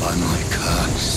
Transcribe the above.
by my curse.